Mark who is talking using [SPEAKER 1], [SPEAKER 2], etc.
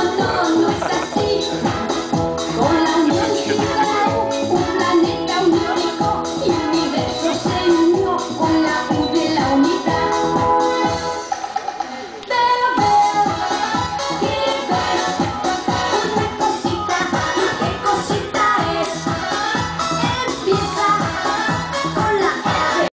[SPEAKER 1] 넌